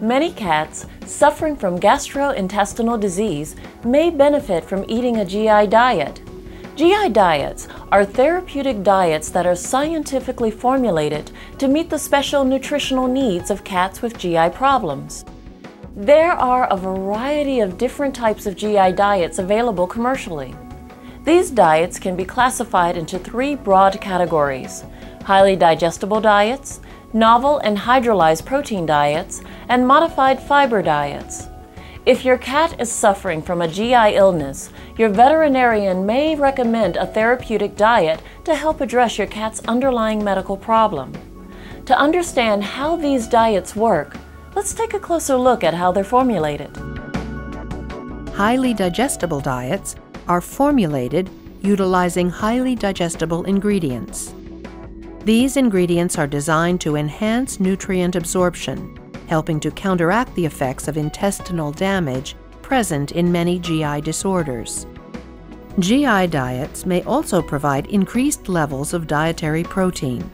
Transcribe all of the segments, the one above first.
Many cats suffering from gastrointestinal disease may benefit from eating a GI diet. GI diets are therapeutic diets that are scientifically formulated to meet the special nutritional needs of cats with GI problems. There are a variety of different types of GI diets available commercially. These diets can be classified into three broad categories highly digestible diets, novel and hydrolyzed protein diets, and modified fiber diets. If your cat is suffering from a GI illness, your veterinarian may recommend a therapeutic diet to help address your cat's underlying medical problem. To understand how these diets work, let's take a closer look at how they're formulated. Highly digestible diets are formulated utilizing highly digestible ingredients. These ingredients are designed to enhance nutrient absorption, helping to counteract the effects of intestinal damage present in many GI disorders. GI diets may also provide increased levels of dietary protein.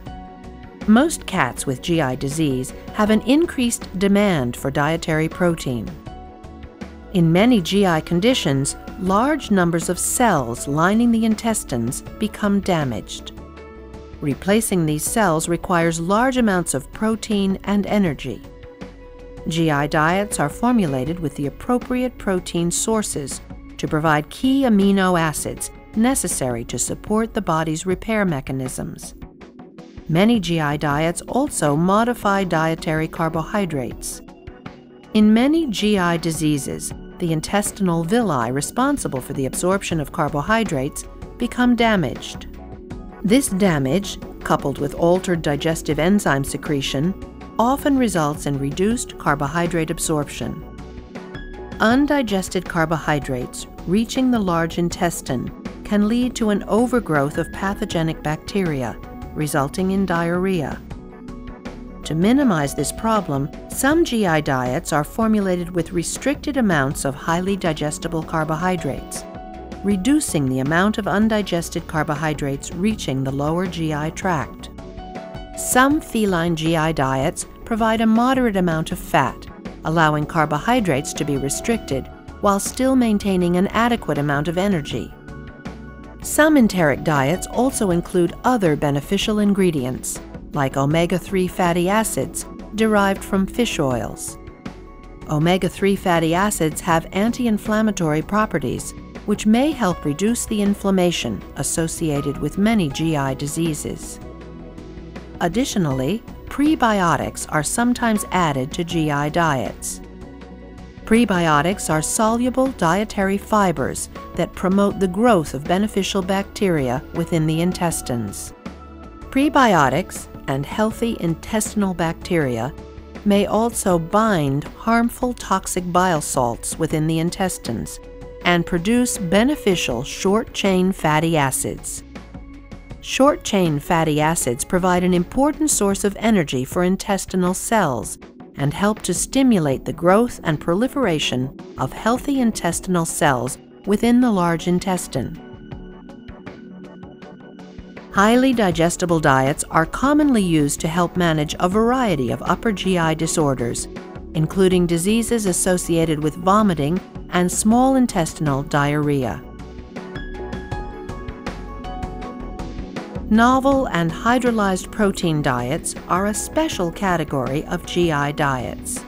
Most cats with GI disease have an increased demand for dietary protein. In many GI conditions, large numbers of cells lining the intestines become damaged. Replacing these cells requires large amounts of protein and energy. GI diets are formulated with the appropriate protein sources to provide key amino acids necessary to support the body's repair mechanisms. Many GI diets also modify dietary carbohydrates. In many GI diseases, the intestinal villi responsible for the absorption of carbohydrates become damaged. This damage, coupled with altered digestive enzyme secretion, often results in reduced carbohydrate absorption. Undigested carbohydrates reaching the large intestine can lead to an overgrowth of pathogenic bacteria, resulting in diarrhea. To minimize this problem, some GI diets are formulated with restricted amounts of highly digestible carbohydrates, reducing the amount of undigested carbohydrates reaching the lower GI tract. Some feline GI diets provide a moderate amount of fat, allowing carbohydrates to be restricted while still maintaining an adequate amount of energy. Some enteric diets also include other beneficial ingredients, like omega-3 fatty acids derived from fish oils. Omega-3 fatty acids have anti-inflammatory properties which may help reduce the inflammation associated with many GI diseases. Additionally, prebiotics are sometimes added to GI diets. Prebiotics are soluble dietary fibers that promote the growth of beneficial bacteria within the intestines. Prebiotics and healthy intestinal bacteria may also bind harmful toxic bile salts within the intestines and produce beneficial short-chain fatty acids. Short-chain fatty acids provide an important source of energy for intestinal cells and help to stimulate the growth and proliferation of healthy intestinal cells within the large intestine. Highly digestible diets are commonly used to help manage a variety of upper GI disorders, including diseases associated with vomiting and small intestinal diarrhea. Novel and hydrolyzed protein diets are a special category of GI diets.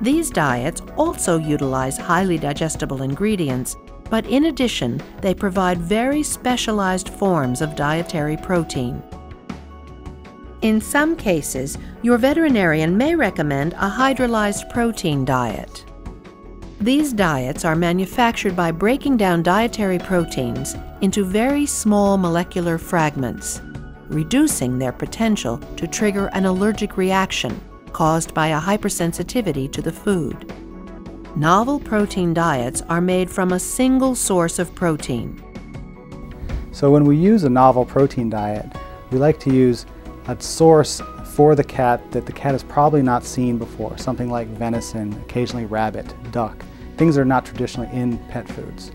These diets also utilize highly digestible ingredients, but in addition, they provide very specialized forms of dietary protein. In some cases, your veterinarian may recommend a hydrolyzed protein diet. These diets are manufactured by breaking down dietary proteins into very small molecular fragments, reducing their potential to trigger an allergic reaction caused by a hypersensitivity to the food. Novel protein diets are made from a single source of protein. So when we use a novel protein diet, we like to use a source for the cat that the cat has probably not seen before, something like venison, occasionally rabbit, duck, things that are not traditionally in pet foods.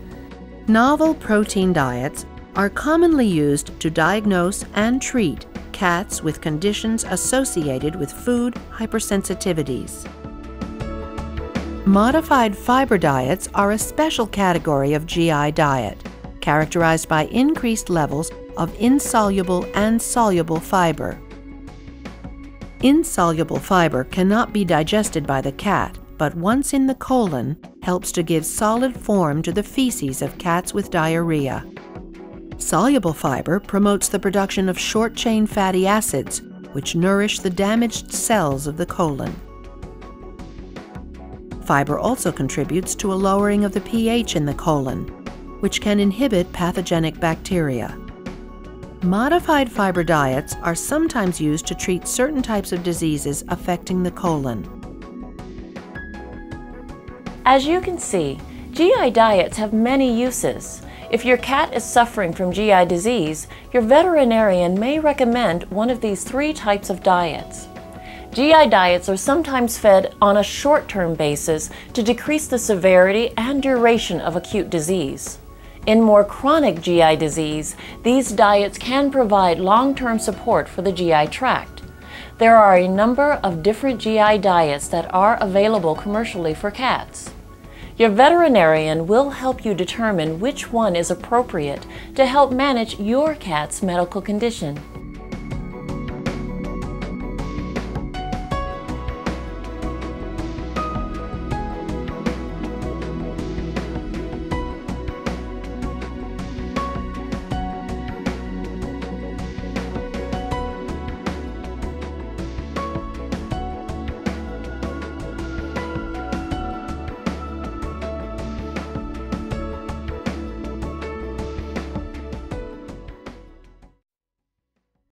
Novel protein diets are commonly used to diagnose and treat cats with conditions associated with food hypersensitivities. Modified fiber diets are a special category of GI diet, characterized by increased levels of insoluble and soluble fiber. Insoluble fiber cannot be digested by the cat, but once in the colon, helps to give solid form to the feces of cats with diarrhea. Soluble fiber promotes the production of short-chain fatty acids, which nourish the damaged cells of the colon. Fiber also contributes to a lowering of the pH in the colon, which can inhibit pathogenic bacteria. Modified fiber diets are sometimes used to treat certain types of diseases affecting the colon. As you can see, GI diets have many uses. If your cat is suffering from GI disease, your veterinarian may recommend one of these three types of diets. GI diets are sometimes fed on a short-term basis to decrease the severity and duration of acute disease. In more chronic GI disease, these diets can provide long-term support for the GI tract. There are a number of different GI diets that are available commercially for cats. Your veterinarian will help you determine which one is appropriate to help manage your cat's medical condition.